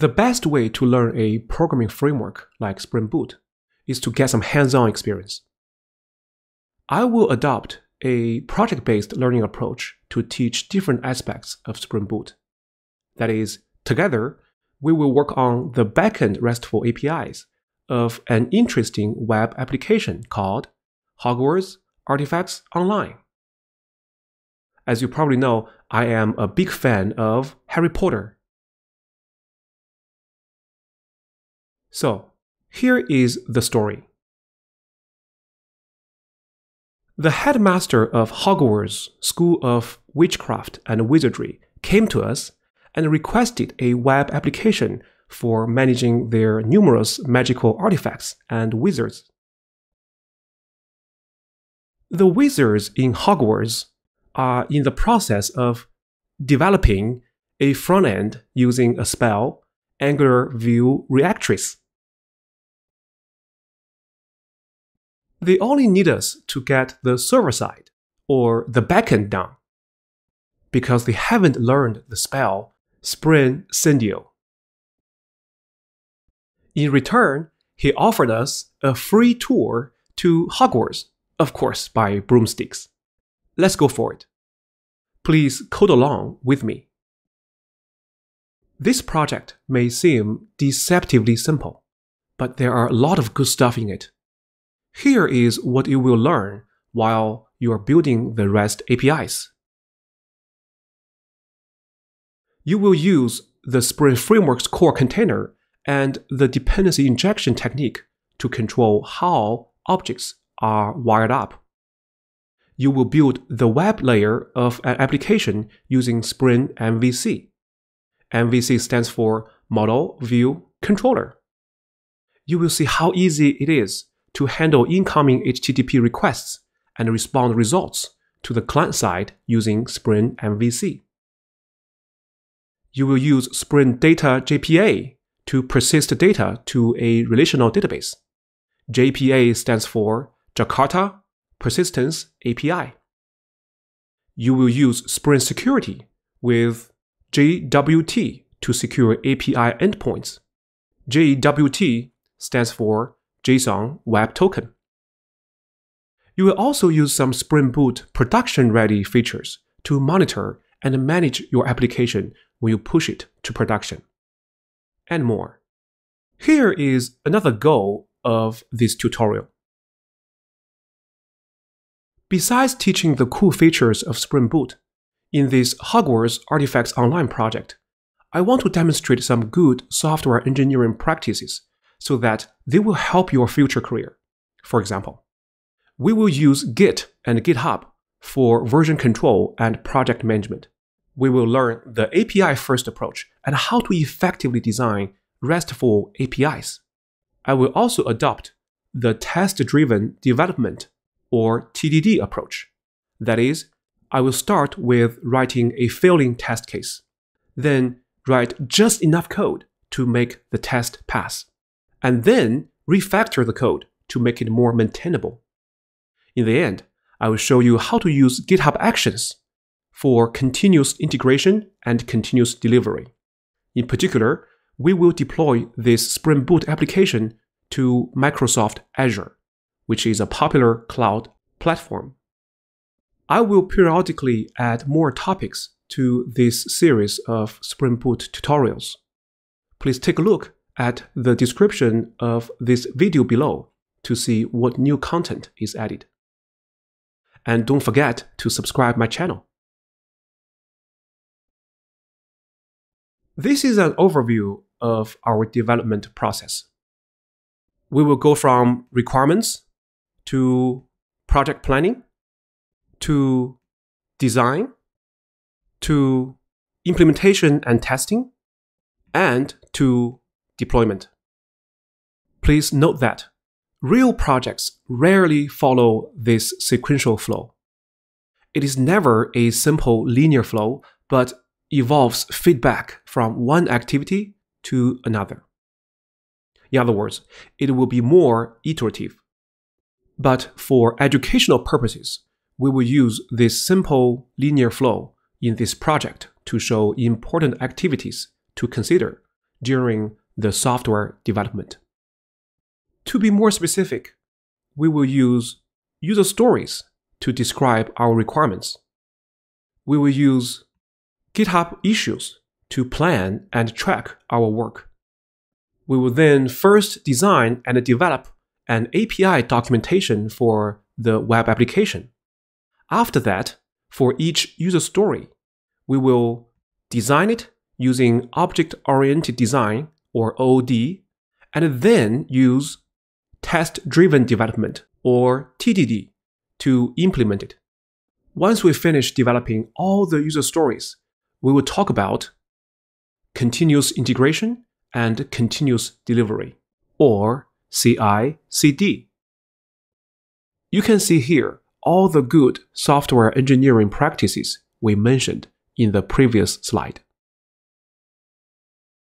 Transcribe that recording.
The best way to learn a programming framework like Spring Boot is to get some hands-on experience. I will adopt a project-based learning approach to teach different aspects of Spring Boot. That is, together, we will work on the backend RESTful APIs of an interesting web application called Hogwarts Artifacts Online. As you probably know, I am a big fan of Harry Potter. So, here is the story. The headmaster of Hogwarts School of Witchcraft and Wizardry came to us and requested a web application for managing their numerous magical artifacts and wizards. The wizards in Hogwarts are in the process of developing a front end using a spell, Angular Vue Reactress. They only need us to get the server side or the backend done because they haven't learned the spell Spring Syndio. In return, he offered us a free tour to Hogwarts, of course, by broomsticks. Let's go for it. Please code along with me. This project may seem deceptively simple, but there are a lot of good stuff in it. Here is what you will learn while you are building the REST APIs. You will use the Spring Framework's core container and the dependency injection technique to control how objects are wired up. You will build the web layer of an application using Spring MVC. MVC stands for Model View Controller. You will see how easy it is to handle incoming HTTP requests and respond results to the client side using Spring MVC. You will use Spring Data JPA to persist data to a relational database. JPA stands for Jakarta Persistence API. You will use Spring Security with JWT to secure API endpoints. JWT stands for JSON Web Token. You will also use some Spring Boot production ready features to monitor and manage your application when you push it to production. And more. Here is another goal of this tutorial. Besides teaching the cool features of Spring Boot, in this Hogwarts Artifacts Online project, I want to demonstrate some good software engineering practices so that they will help your future career. For example, we will use Git and GitHub for version control and project management. We will learn the API first approach and how to effectively design RESTful APIs. I will also adopt the test driven development or TDD approach. That is, I will start with writing a failing test case, then write just enough code to make the test pass and then refactor the code to make it more maintainable. In the end, I will show you how to use GitHub Actions for continuous integration and continuous delivery. In particular, we will deploy this Spring Boot application to Microsoft Azure, which is a popular cloud platform. I will periodically add more topics to this series of Spring Boot tutorials. Please take a look at the description of this video below to see what new content is added. And don't forget to subscribe my channel. This is an overview of our development process. We will go from requirements to project planning to design to implementation and testing and to deployment. Please note that real projects rarely follow this sequential flow. It is never a simple linear flow, but evolves feedback from one activity to another. In other words, it will be more iterative. But for educational purposes, we will use this simple linear flow in this project to show important activities to consider during the software development. To be more specific, we will use user stories to describe our requirements. We will use GitHub issues to plan and track our work. We will then first design and develop an API documentation for the web application. After that, for each user story, we will design it using object oriented design or OOD, and then use test driven development or TDD to implement it. Once we finish developing all the user stories, we will talk about continuous integration and continuous delivery, or CI CD. You can see here all the good software engineering practices we mentioned in the previous slide.